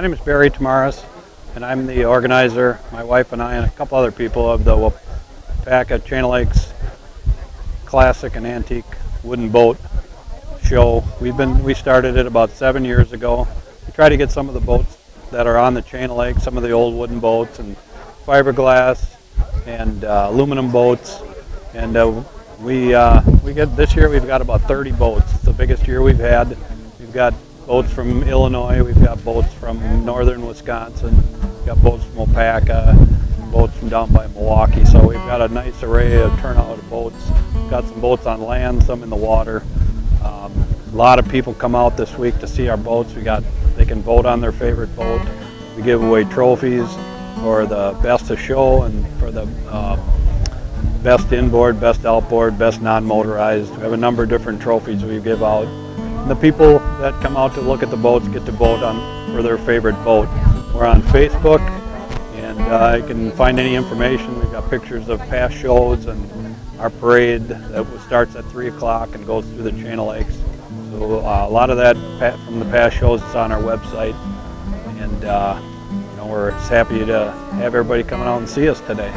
My name is Barry Tamaris, and I'm the organizer, my wife and I, and a couple other people of the Waupaca Chain of Lakes Classic and Antique Wooden Boat Show. We've been we started it about seven years ago. We try to get some of the boats that are on the Chain Lake, some of the old wooden boats and fiberglass and uh, aluminum boats, and uh, we we get this year we've got about 30 boats. It's the biggest year we've had. We've got boats from Illinois, we've got boats from northern Wisconsin, we've got boats from Waupaca, boats from down by Milwaukee. So we've got a nice array of turnout of boats. We've got some boats on land, some in the water. Um, a lot of people come out this week to see our boats. We got they can vote on their favorite boat. We give away trophies for the best of show and for the uh, best inboard, best outboard, best non-motorized. We have a number of different trophies we give out. The people that come out to look at the boats get to vote on for their favorite boat. We're on Facebook, and uh, you can find any information. We've got pictures of past shows and our parade that starts at 3 o'clock and goes through the Chain of Lakes. So uh, a lot of that from the past shows is on our website. And uh, you know, we're happy to have everybody coming out and see us today.